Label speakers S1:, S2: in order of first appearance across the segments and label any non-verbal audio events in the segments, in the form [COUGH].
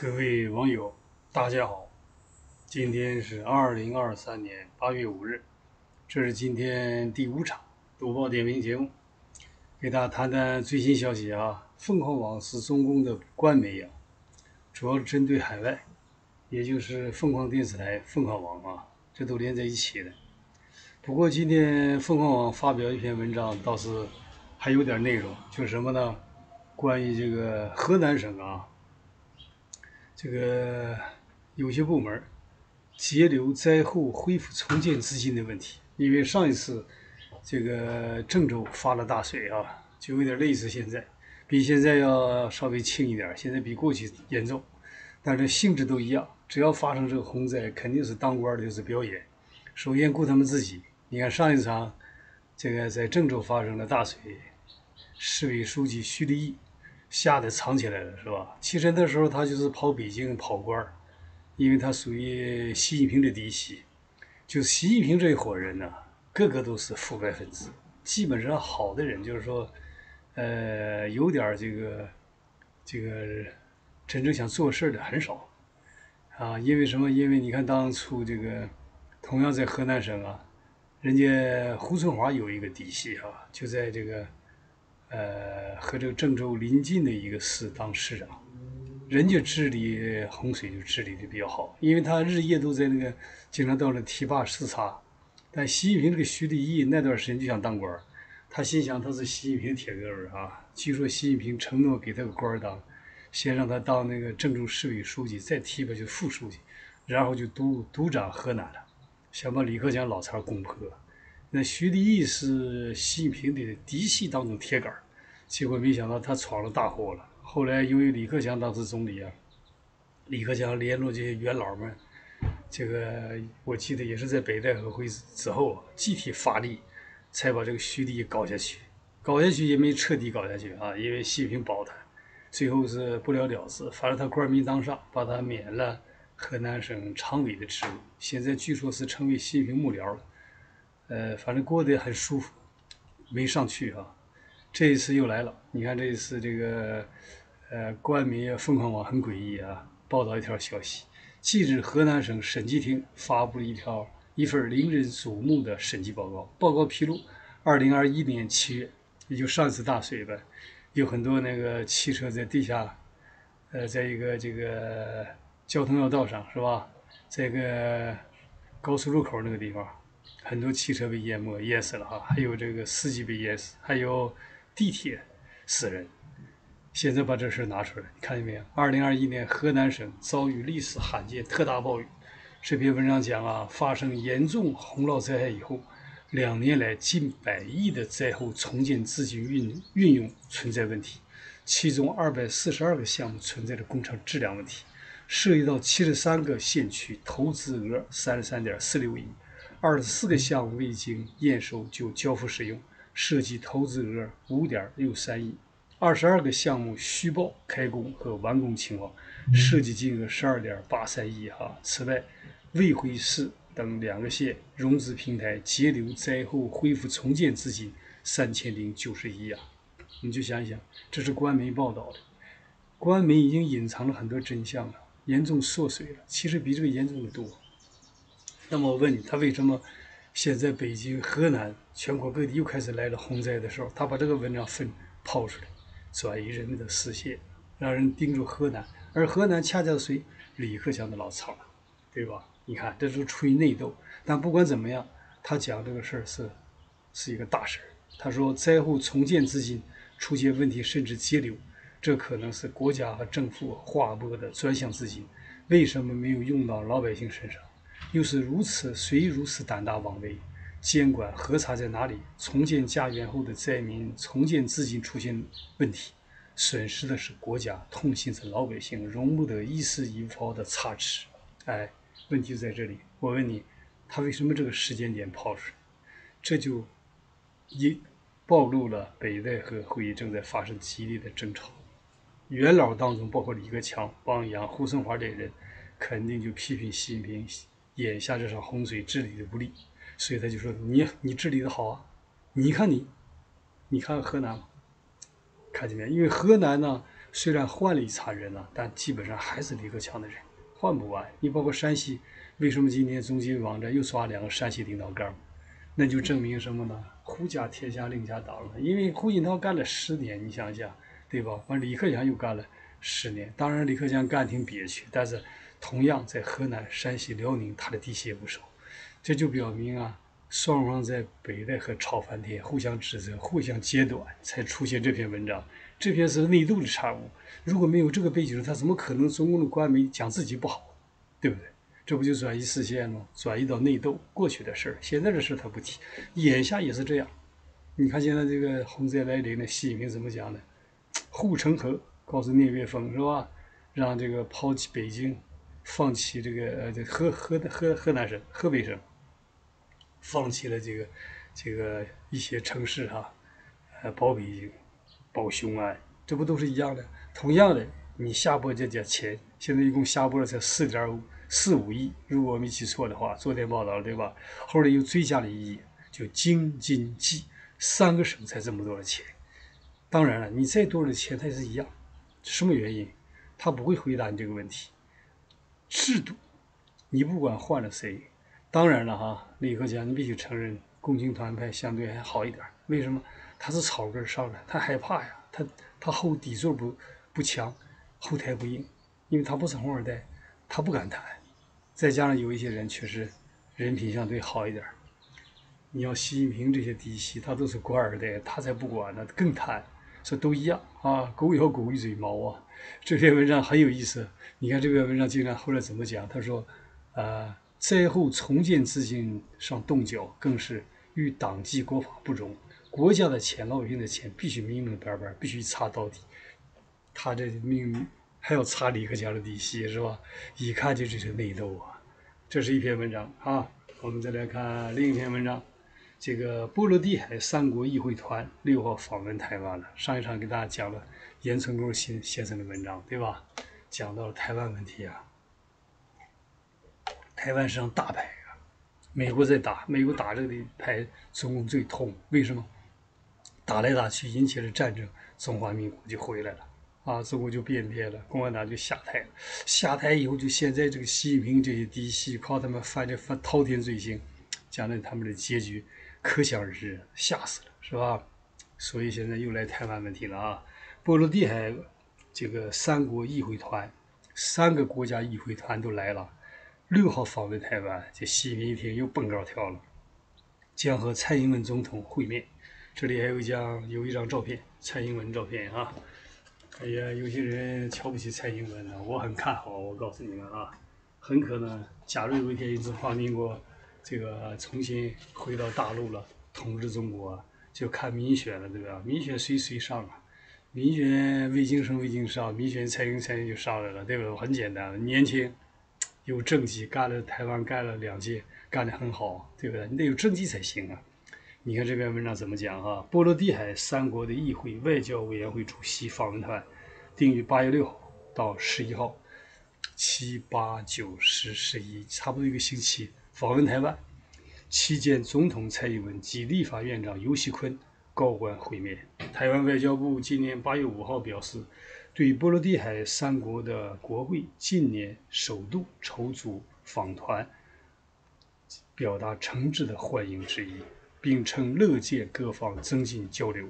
S1: 各位网友，大家好！今天是二零二三年八月五日，这是今天第五场读报点评节目，给大家谈谈最新消息啊。凤凰网是中共的官媒啊，主要是针对海外，也就是凤凰电视台、凤凰网啊，这都连在一起的。不过今天凤凰网发表一篇文章，倒是还有点内容，就是什么呢？关于这个河南省啊，这个有些部门截留灾后恢复重建资金的问题。因为上一次这个郑州发了大水啊，就有点类似现在。比现在要稍微轻一点，现在比过去严重，但是性质都一样。只要发生这个洪灾，肯定是当官的就是表演。首先顾他们自己。你看上一场这个在郑州发生了大水，市委书记徐立毅吓得藏起来了，是吧？其实那时候他就是跑北京跑官，因为他属于习近平的嫡系。就习近平这一伙人呢，个个都是腐败分子，基本上好的人就是说。呃，有点这个，这个真正想做事的很少啊。因为什么？因为你看当初这个，同样在河南省啊，人家胡春华有一个嫡系啊，就在这个呃和这个郑州临近的一个市当市长，人家治理洪水就治理的比较好，因为他日夜都在那个经常到那堤坝视察。但习近平这个徐立毅那段时间就想当官。他心想他是习近平铁哥们啊，[LAUGHS] 据说习近平承诺给他个官当，先让他当那个郑州市委书记，再提拔就副书记，然后就督督掌河南了，想把李克强老巢攻破。那徐立毅是习近平的嫡系当中铁杆结果没想到他闯了大祸了。后来由于李克强当时总理啊，李克强联络这些元老们，这个我记得也是在北戴河会之后啊集体发力。才把这个徐立搞下去，搞下去也没彻底搞下去啊，因为习近平保他，最后是不了了之。反正他官没当上，把他免了河南省常委的职务。现在据说是成为习近平幕僚了，呃，反正过得很舒服，没上去啊。这一次又来了，你看这一次这个呃官媒凤凰网很诡异啊，报道一条消息，近日河南省审计厅发布了一条。一份令人瞩目的审计报告。报告披露，二零二一年七月，也就上次大水吧，有很多那个汽车在地下，呃，在一个这个交通要道上，是吧？在一个高速路口那个地方，很多汽车被淹没、淹死了哈，还有这个司机被淹死，还有地铁死人。现在把这事拿出来，你看见没有？二零二一年，河南省遭遇历史罕见特大暴雨。这篇文章讲啊，发生严重洪涝灾害以后，两年来近百亿的灾后重建资金运运用存在问题，其中二百四十二个项目存在着工程质量问题，涉及到七十三个县区，投资额三十三点四六亿，二十四个项目未经验收就交付使用，涉及投资额五点六三亿，二十二个项目虚报开工和完工情况，涉及金额十二点八三亿哈。此外，卫辉市等两个县融资平台截留灾后恢复重建资金三千零九十亿啊！你就想一想，这是官媒报道的，官媒已经隐藏了很多真相了，严重缩水了。其实比这个严重的多。那么我问你，他为什么现在北京、河南、全国各地又开始来了洪灾的时候，他把这个文章分抛出来，转移人们的视线，让人盯住河南，而河南恰恰是谁？李克强的老巢，对吧？你看，这是出于内斗。但不管怎么样，他讲这个事儿是是一个大事儿。他说，灾后重建资金出现问题，甚至截留，这可能是国家和政府划拨的专项资金，为什么没有用到老百姓身上？又是如此，谁如此胆大妄为？监管核查在哪里？重建家园后的灾民重建资金出现问题，损失的是国家，痛心是老百姓，容不得一丝一毫的差池。哎。问题在这里，我问你，他为什么这个时间点抛出来？这就一暴露了北戴河会议正在发生激烈的争吵。元老当中，包括李克强、汪洋、胡春华这些人，肯定就批评习近平眼下这场洪水治理的不力，所以他就说：“你你治理的好啊，你看你，你看河南，看见没？因为河南呢，虽然换了一茬人了，但基本上还是李克强的人，换不完。你包括山西，为什么今天中新网站又抓两个山西领导干部？那就证明什么呢？胡家天下另家党了。因为胡锦涛干了十年，你想想，对吧？完李克强又干了十年。当然，李克强干挺憋屈，但是同样在河南、山西、辽宁，他的底细也不少。这就表明啊，双方在北戴河吵翻天，互相指责、互相揭短，才出现这篇文章。这篇是内斗的产物。如果没有这个背景，他怎么可能中共的官媒讲自己不好，对不对？这不就转移视线吗？转移到内斗过去的事儿，现在的事他不提，眼下也是这样。你看现在这个洪灾来临的习近平怎么讲的？护城河，告诉聂岳峰是吧？让这个抛弃北京，放弃这个呃这河河河河南省、河北省，放弃了这个这个一些城市哈，呃保北京。保雄安，这不都是一样的？同样的，你下拨这点钱，现在一共下拨了才四点五四五亿，如果我没记错的话，昨天报道对吧？后来又追加了一亿，就京津冀三个省才这么多的钱。当然了，你再多的钱，它也是一样。什么原因？他不会回答你这个问题。制度，你不管换了谁，当然了哈，李克强，你必须承认，共青团派相对还好一点。为什么？他是草根上来，他害怕呀，他他后底座不不强，后台不硬，因为他不是红二代，他不敢谈。再加上有一些人确实人品相对好一点。你要习近平这些嫡系，他都是官二代，他才不管呢，更贪。说都一样啊，狗咬狗一嘴毛啊。这篇文章很有意思，你看这篇文章竟然后来怎么讲？他说，呃，灾后重建资金上动脚，更是与党纪国法不容。国家的钱，老百姓的钱，必须明明白白，必须查到底。他这命还要查李克强的底细，是吧？一看就这是内斗啊！这是一篇文章啊。我们再来看另一篇文章。这个波罗的海三国议会团六号访问台湾了。上一场给大家讲了严成功先先生的文章，对吧？讲到了台湾问题啊。台湾是张大牌啊，美国在打，美国打这个的牌，中共最痛。为什么？打来打去引起了战争，中华民国就回来了，啊，中国就变天了，共产党就下台了。下台以后，就现在这个习近平这些嫡系，靠他们犯这犯滔天罪行，将来他们的结局可想而知，吓死了，是吧？所以现在又来台湾问题了啊！波罗的海这个三国议会团，三个国家议会团都来了，六号访问台湾，这习近平又蹦高跳了，将和蔡英文总统会面。这里还有一张有一张照片，蔡英文照片啊！哎呀，有些人瞧不起蔡英文呢，我很看好。我告诉你们啊，很可能，假如有一天中华民国这个重新回到大陆了，统治中国，就看民选了，对吧？民选谁谁上啊？民选魏京生魏京上，民选蔡英蔡英就上来了，对吧？很简单，年轻，有政绩，干了台湾干了两届，干得很好，对不对？你得有政绩才行啊！你看这篇文章怎么讲哈？波罗的海三国的议会外交委员会主席访问团定于八月六号到十一号，七八九十十一，差不多一个星期访问台湾。期间，总统蔡英文及立法院长游锡坤高官会面。台湾外交部今年八月五号表示，对波罗的海三国的国会近年首度筹组访团，表达诚挚的欢迎之意。并称乐见各方增进交流，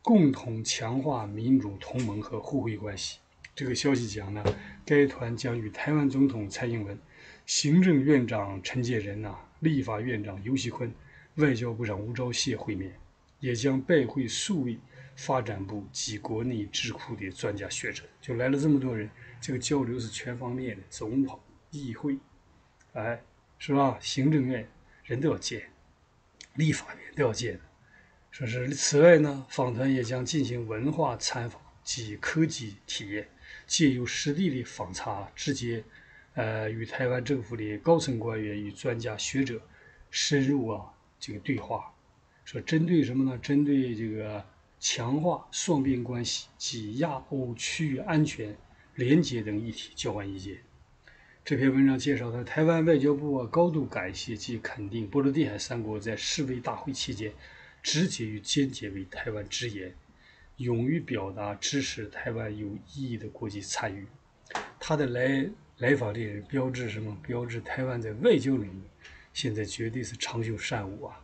S1: 共同强化民主同盟和互惠关系。这个消息讲呢，该团将与台湾总统蔡英文、行政院长陈建仁呐、立法院长游锡坤、外交部长吴钊燮会面，也将拜会数位发展部及国内智库的专家学者。就来了这么多人，这个交流是全方面的，总统、议会，哎，是吧？行政院人都要见。立法院都要见的，说是此外呢，访团也将进行文化参访及科技体验，借由实地的访查，直接，呃，与台湾政府的高层官员与专家学者深入啊这个对话，说针对什么呢？针对这个强化双边关系及亚欧区域安全连结等议题交换意见。这篇文章介绍，的台湾外交部啊高度感谢及肯定波罗的海三国在世卫大会期间直接与间接为台湾直言，勇于表达支持台湾有意义的国际参与。他的来来访的人标志什么？标志台湾在外交领域现在绝对是长袖善舞啊！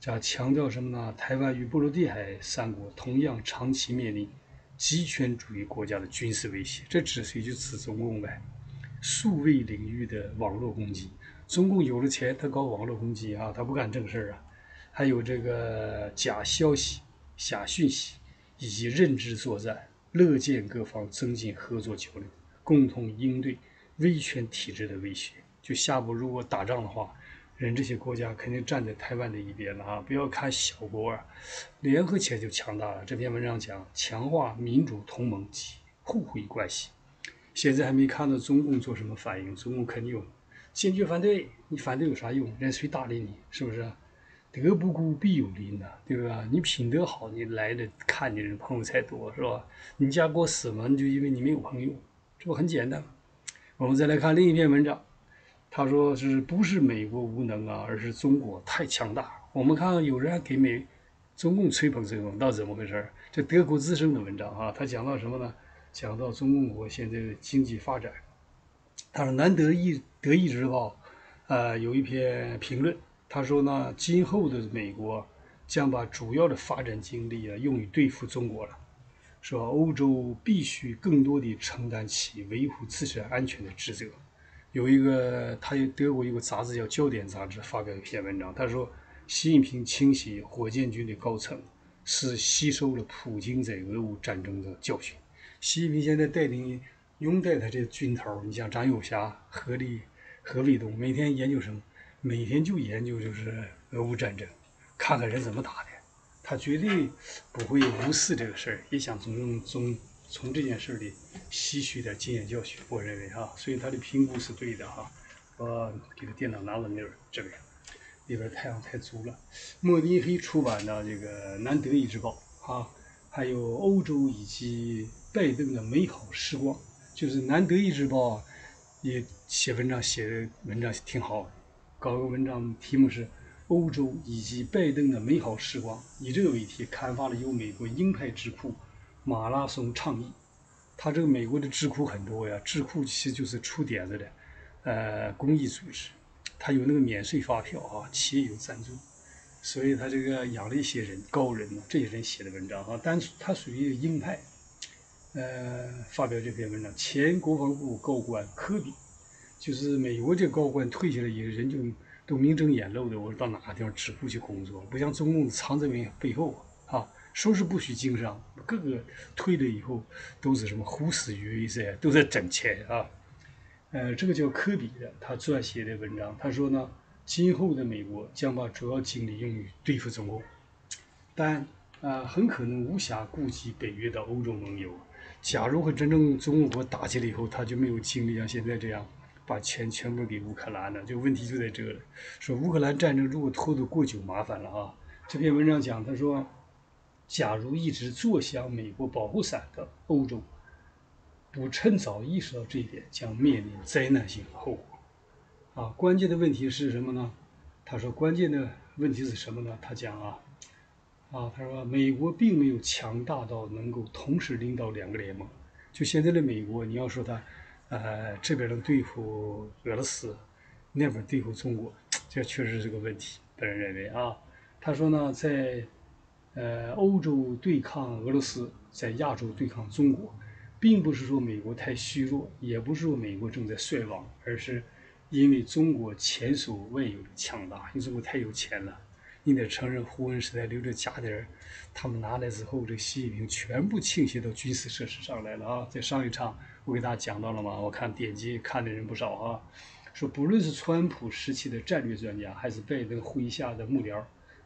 S1: 这强调什么呢？台湾与波罗的海三国同样长期面临极权主义国家的军事威胁。这指谁就指中共呗？数位领域的网络攻击，中共有了钱，他搞网络攻击啊，他不干正事儿啊。还有这个假消息、假讯息以及认知作战，乐见各方增进合作交流。共同应对威权体制的威胁。就下步如果打仗的话，人这些国家肯定站在台湾的一边了啊！不要看小国啊，联合起来就强大了。这篇文章讲强化民主同盟及互惠关系。现在还没看到中共做什么反应，中共肯定有坚决反对。你反对有啥用？人谁搭理你？是不是？德不孤，必有邻呐，对吧？你品德好，你来的看的人朋友才多，是吧？你家过死门？就因为你没有朋友。这不很简单吗？我们再来看另一篇文章，他说是不是美国无能啊，而是中国太强大。我们看有人给美中共吹捧吹捧，到底怎么回事？这德国之声的文章啊，他讲到什么呢？讲到中共国现在的经济发展。他说《难得一德意志报》呃有一篇评论，他说呢，今后的美国将把主要的发展精力啊用于对付中国了。说欧洲必须更多地承担起维护自身安全的职责。有一个，他有德国有个杂志叫《焦点》杂志，发表一篇文章，他说，习近平清洗火箭军的高层，是吸收了普京在俄乌战争的教训。习近平现在带领拥戴他这军头，你像张又侠、何立、何卫东，每天研究生？每天就研究就是俄乌战争，看看人怎么打的。他绝对不会无视这个事儿，也想从中从从这件事里吸取点经验教训。我认为哈，所以他的评估是对的哈。我给他电脑拿到那儿，这边里边太阳太足了。莫尼黑出版的这个《南德意志报》啊，还有欧洲以及拜登的美好时光，就是《南德意志报》也写文章写的文章挺好，搞个文章题目是。欧洲以及拜登的美好时光，以这个为题刊发了由美国鹰派智库马拉松倡议。他这个美国的智库很多呀，智库其实就是出点子的，呃，公益组织，他有那个免税发票啊，企业有赞助，所以他这个养了一些人高人呢，这些人写的文章啊，但是他属于鹰派，呃，发表这篇文章，前国防部高官科比，就是美国这高官退下来以后，人就。都明睁眼露的，我到哪个地方智库去工作，不像中共藏在背背后啊，说是不许经商，各个退了以后都是什么虎死于威噻，都在挣钱啊。呃，这个叫科比的，他撰写的文章，他说呢，今后的美国将把主要精力用于对付中共，但啊，很可能无暇顾及北约的欧洲盟友。假如和真正中国打起来以后，他就没有精力像现在这样。把钱全部给乌克兰了，就问题就在这了。说乌克兰战争如果拖得过久，麻烦了啊！这篇文章讲，他说，假如一直坐享美国保护伞的欧洲，不趁早意识到这一点，将面临灾难性的后果。啊，关键的问题是什么呢？他说，关键的问题是什么呢？他讲啊，啊，他说，美国并没有强大到能够同时领导两个联盟。就现在的美国，你要说他。呃，这边能对付俄罗斯，那边对付中国，这确实是个问题。本人认为啊，他说呢，在呃欧洲对抗俄罗斯，在亚洲对抗中国，并不是说美国太虚弱，也不是说美国正在衰亡，而是因为中国前所未有的强大，因为中国太有钱了。你得承认，胡温时代留着家底儿，他们拿来之后，这习近平全部倾斜到军事设施上来了啊！在上一场我给大家讲到了嘛，我看点击看的人不少啊，说不论是川普时期的战略专家，还是拜登麾下的幕僚，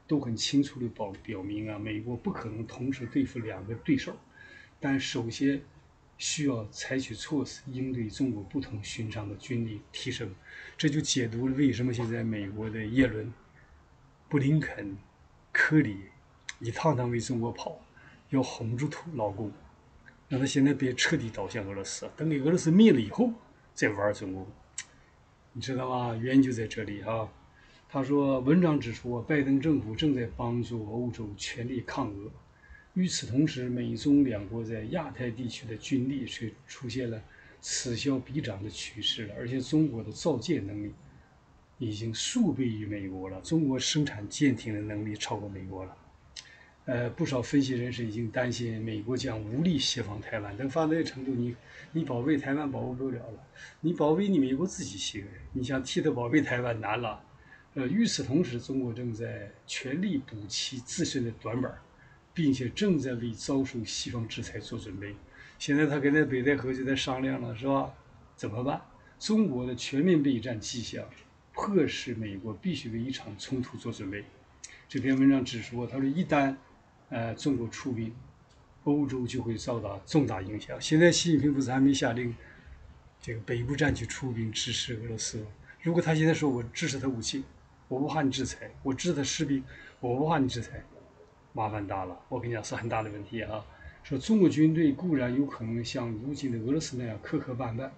S1: 都很清楚的表表明啊，美国不可能同时对付两个对手，但首先需要采取措施应对中国不同寻常的军力提升，这就解读了为什么现在美国的耶伦。布林肯、科里一趟趟为中国跑，要哄住土老公，让他现在别彻底倒向俄罗斯，等给俄罗斯灭了以后再玩中国，你知道吗？原因就在这里哈。他说，文章指出啊，拜登政府正在帮助欧洲全力抗俄，与此同时，美中两国在亚太地区的军力却出现了此消彼长的趋势了，而且中国的造舰能力已经数倍于美国了，中国生产舰艇的能力超过美国了。呃，不少分析人士已经担心美国将无力协防台湾，等发展这程度，你你保卫台湾保护不了了，你保卫你美国自己行，你想替他保卫台湾难了。呃，与此同时，中国正在全力补齐自身的短板，并且正在为遭受西方制裁做准备。现在他跟那北戴河就在商量了，是吧？怎么办？中国的全面备战迹象，迫使美国必须为一场冲突做准备。这篇文章指出，他说一旦呃，中国出兵，欧洲就会遭到重大影响。现在习近平不是还没下令这个北部战区出兵支持俄罗斯吗？如果他现在说我支持他武器，我不怕你制裁，我支持他士兵，我不怕你制裁，麻烦大了。我跟你讲是很大的问题啊。说中国军队固然有可能像如今的俄罗斯那样磕磕绊绊，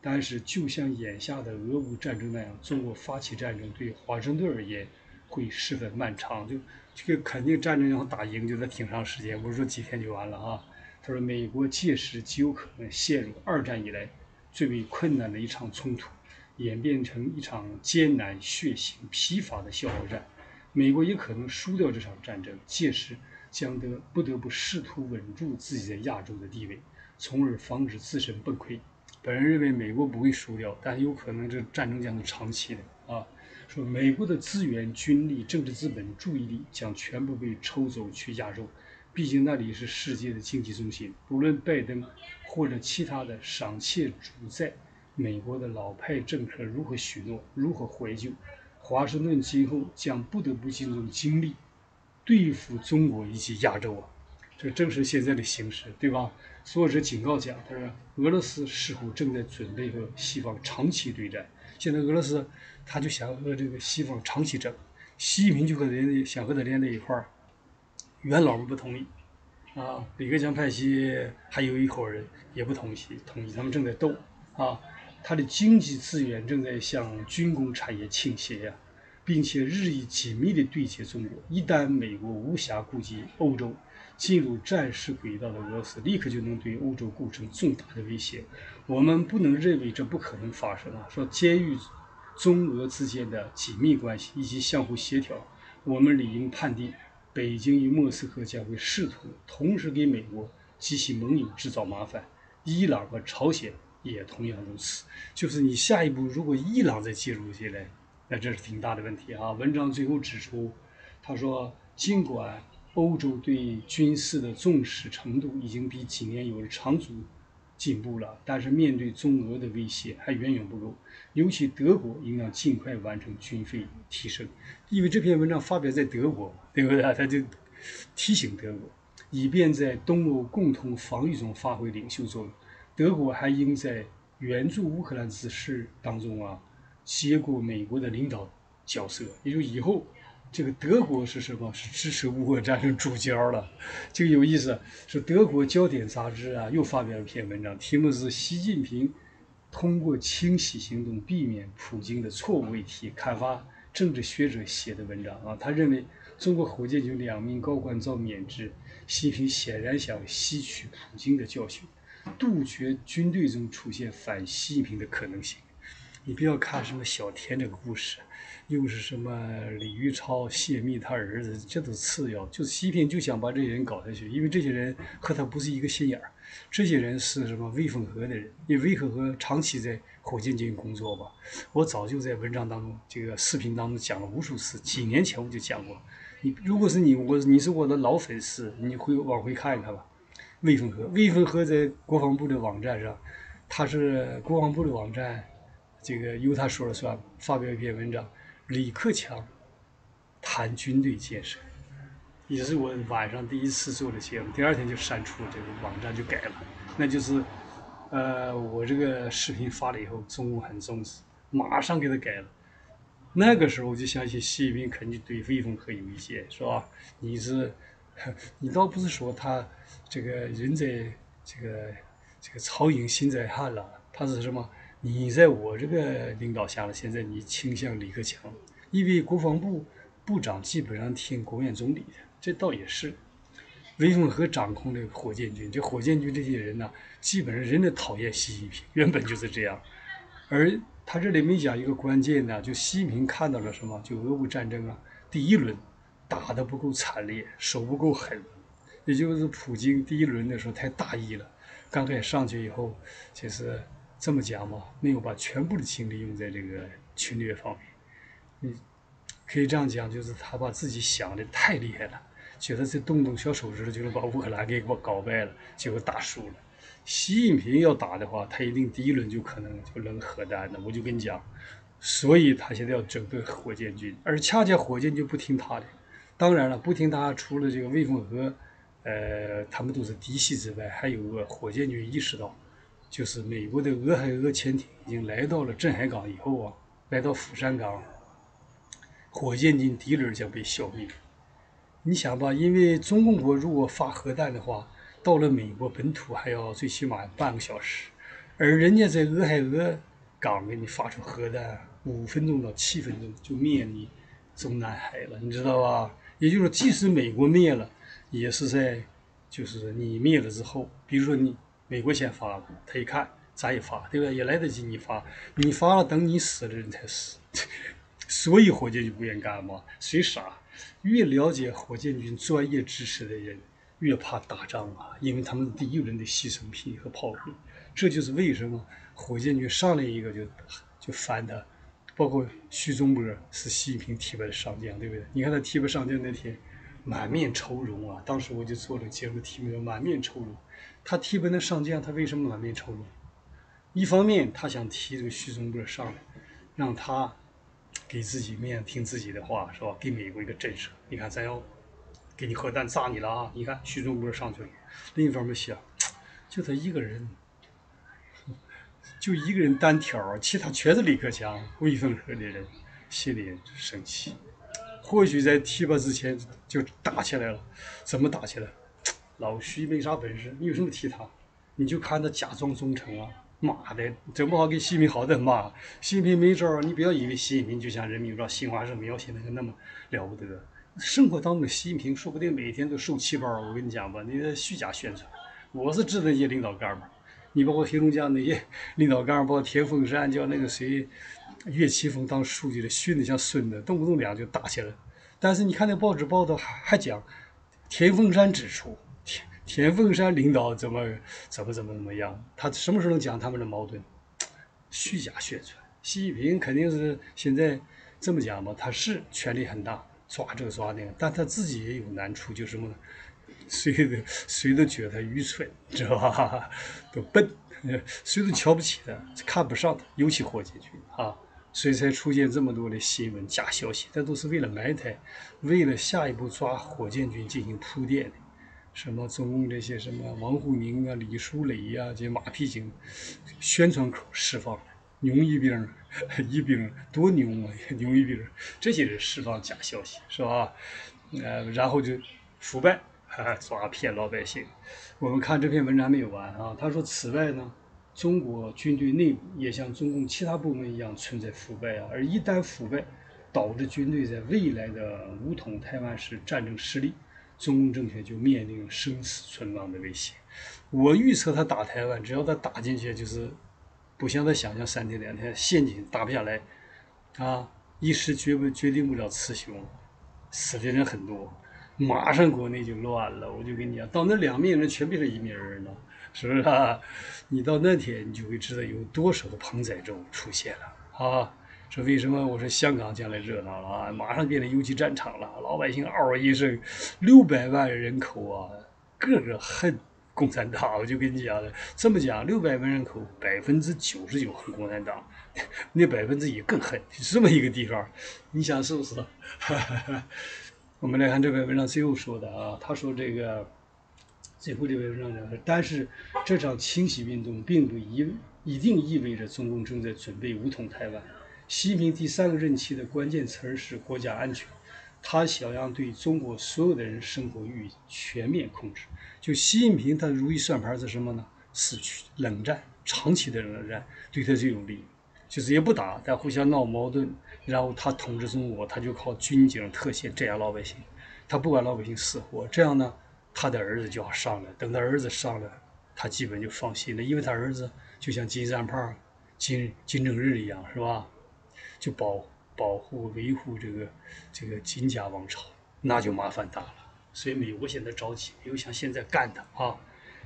S1: 但是就像眼下的俄乌战争那样，中国发起战争对华盛顿而言会十分漫长。就这个肯定战争要打赢就得挺长时间，不是说几天就完了啊。他说，美国届时极有可能陷入二战以来最为困难的一场冲突，演变成一场艰难、血腥、疲乏的消耗战。美国也可能输掉这场战争，届时将得不得不试图稳住自己在亚洲的地位，从而防止自身崩溃。本人认为，美国不会输掉，但有可能这战争将是长期的啊。说美国的资源、军力、政治资本、注意力将全部被抽走去亚洲，毕竟那里是世界的经济中心。不论拜登或者其他的尚且主宰美国的老派政客如何许诺、如何怀旧，华盛顿今后将不得不集中精力对付中国以及亚洲啊！这正是现在的形势，对吧？作者警告讲，他说俄罗斯似乎正在准备和西方长期对战。现在俄罗斯他就想和这个西方长期争，习近平就和人想和他连在一块儿，元老们不同意，啊，李克强派系还有一伙人也不同意，同意他们正在斗，啊，他的经济资源正在向军工产业倾斜呀，并且日益紧密地对接中国。一旦美国无暇顾及欧洲，进入战时轨道的俄罗斯立刻就能对欧洲构成重大的威胁。我们不能认为这不可能发生啊！说监狱中俄之间的紧密关系以及相互协调，我们理应判定，北京与莫斯科将会试图同时给美国及其盟友制造麻烦。伊朗和朝鲜也同样如此。就是你下一步如果伊朗再介入进来，那这是挺大的问题啊！文章最后指出，他说，尽管。欧洲对军事的重视程度已经比几年有了长足进步了，但是面对中俄的威胁还远远不够。尤其德国应当尽快完成军费提升，因为这篇文章发表在德国，对不对？他就提醒德国，以便在东欧共同防御中发挥领袖作用。德国还应在援助乌克兰之事当中啊，接过美国的领导角色，也就以后。这个德国是什么？是支持乌俄战争主角了。这个有意思，是德国焦点杂志啊，又发表了一篇文章，题目是“习近平通过清洗行动避免普京的错误问题”，刊发政治学者写的文章啊。他认为，中国火箭军两名高官遭免职，习近平显然想吸取普京的教训，杜绝军队中出现反习近平的可能性。你不要看什么小天这个故事。又是什么李玉超泄密他儿子，这都次要。就是习近平就想把这些人搞下去，因为这些人和他不是一个心眼儿。这些人是什么魏凤和的人？因为魏凤和长期在火箭军工作吧。我早就在文章当中、这个视频当中讲了无数次。几年前我就讲过。你如果是你，我你是我的老粉丝，你会往回看一看吧。魏凤和，魏凤和在国防部的网站上，他是国防部的网站，这个由他说了算，发表一篇文章。李克强谈军队建设，也是我晚上第一次做的节目，第二天就删除这个网站就改了。那就是，呃，我这个视频发了以后，中共很重视，马上给他改了。那个时候我就相信习近平肯定对魏凤和有意见，是吧？你是，[LAUGHS] 你倒不是说他这个人在这个这个曹营心在汉了，他是什么？你在我这个领导下了，现在你倾向李克强，因为国防部部长基本上听国务院总理的，这倒也是。魏凤和掌控这个火箭军，这火箭军这些人呢，基本上人都讨厌习近平，原本就是这样。而他这里没讲一个关键呢，就习近平看到了什么？就俄乌战争啊，第一轮打得不够惨烈，手不够狠，也就是普京第一轮的时候太大意了。刚开始上去以后，就是这么讲嘛，没有把全部的精力用在这个侵略方面。你可以这样讲，就是他把自己想的太厉害了。觉得这动动小手指就能把乌克兰给我搞败了，结果打输了。习近平要打的话，他一定第一轮就可能就扔核弹的。我就跟你讲，所以他现在要整顿火箭军，而恰恰火箭就不听他的。当然了，不听他，除了这个魏凤和，呃，他们都是嫡系之外，还有个火箭军意识到，就是美国的俄亥俄潜艇已经来到了镇海港以后啊，来到釜山港，火箭军第一轮将被消灭。你想吧，因为中共国如果发核弹的话，到了美国本土还要最起码半个小时，而人家在俄亥俄港给你发出核弹，五分钟到七分钟就灭你中南海了，你知道吧？也就是说，即使美国灭了，也是在就是你灭了之后，比如说你美国先发了，他一看咱也发，对吧？也来得及你发，你发了，等你死的人才死，[LAUGHS] 所以火箭就不愿干嘛？谁傻？越了解火箭军专业知识的人，越怕打仗啊，因为他们第一轮的牺牲品和炮灰。这就是为什么火箭军上来一个就就翻他。包括徐宗波是习近平提拔的上将，对不对？你看他提拔上将那天，满面愁容啊。当时我就做了节目，题目叫“满面愁容”。他提拔那上将，他为什么满面愁容？一方面他想提这个徐宗波上来，让他。给自己面，听自己的话，是吧？给美国一个震慑。你看，咱要给你核弹炸你了啊！你看，徐中波上去了。另一方面想，就他一个人，就一个人单挑，其他全是李克强、魏凤和的人，心里生气。或许在提拔之前就打起来了。怎么打起来？老徐没啥本事，你有什么提他？你就看他假装忠诚啊。妈的，整不好给习近平好的骂。习近平没招你不要以为习近平就像人民日报、新华社描写那个那么了不得。生活当中的习近平说不定每天都受气包。我跟你讲吧，你虚假宣传。我是知道那些领导干部，你包括黑龙江那些领导干部，包括田凤山叫那个谁岳奇峰当书记的，训的像孙子，动不动两就打起来。但是你看那报纸报道还还讲，田凤山指出。田凤山领导怎么怎么怎么怎么样？他什么时候能讲他们的矛盾？虚假宣传。习近平肯定是现在这么讲吧？他是权力很大，抓这个抓那个，但他自己也有难处，就什么？谁都谁都觉得他愚蠢，知道吧？都笨，谁都瞧不起他，看不上他，尤其火箭军啊，所以才出现这么多的新闻假消息。这都是为了埋汰，为了下一步抓火箭军进行铺垫的。什么中共这些什么王沪宁啊、李书磊呀，这些马屁精，宣传口释放，牛一兵，[LAUGHS] 一兵多牛啊，[LAUGHS] 牛一兵，这些人释放假消息是吧？呃，然后就腐败，哈哈抓骗老百姓。我们看这篇文章没有完啊，他说此外呢，中国军队内部也像中共其他部门一样存在腐败啊，而一旦腐败，导致军队在未来的武统台湾时战争失利。中共政权就面临生死存亡的威胁。我预测他打台湾，只要他打进去，就是不像他想象三天两天陷阱打不下来，啊，一时决不决定不了雌雄，死的人很多，马上国内就乱了。我就跟你讲，到那两面人全变成一面人了，是不是？啊？你到那天，你就会知道有多少个彭仔洲出现了啊。说为什么我说香港将来热闹了啊？马上变成游击战场了，老百姓嗷一声，六百万人口啊，个个恨共产党。我就跟你讲了，这么讲，六百万人口，百分之九十九恨共产党，那百分之一更恨，是这么一个地方，你想是不是？[LAUGHS] 我们来看这篇文章最后说的啊，他说这个最后这篇文章讲的，但是这场清洗运动并不一一定意味着中共正在准备武统台湾。习近平第三个任期的关键词儿是国家安全，他想要对中国所有的人生活予以全面控制。就习近平他如意算盘是什么呢？死去冷战，长期的冷战对他最有利，就是也不打，但互相闹矛盾，然后他统治中国，他就靠军警特线镇压老百姓，他不管老百姓死活，这样呢，他的儿子就要上来。等他儿子上来，他基本就放心了，因为他儿子就像金三胖、金金正日一样，是吧？就保保护、维护这个这个金家王朝，那就麻烦大了。所以美国现在着急，又想现在干的啊。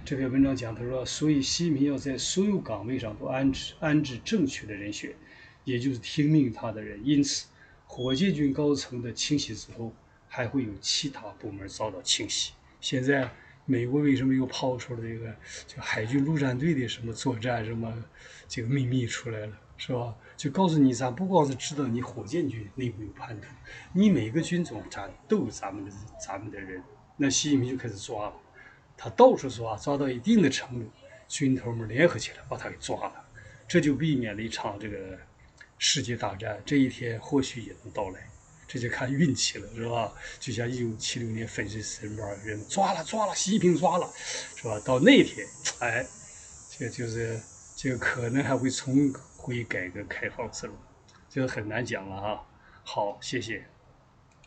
S1: 这篇文章讲，他说，所以习近平要在所有岗位上都安置安置正确的人选，也就是听命他的人。因此，火箭军高层的清洗之后，还会有其他部门遭到清洗。现在，美国为什么又抛出了这个就海军陆战队的什么作战什么这个秘密出来了，是吧？就告诉你，咱不光是知道你火箭军内部有叛徒，你每个军种咱都有咱们的咱们的人。那习近平就开始抓了。他到处抓，抓到一定的程度，军头们联合起来把他给抓了，这就避免了一场这个世界大战。这一天或许也能到来，这就看运气了，是吧？就像一九七六年粉碎四人帮人抓了抓了，习近平抓了，是吧？到那天，哎，这就是这个可能还会从 [COUGHS] 归改革开放之路，这个很难讲了啊。好，谢谢。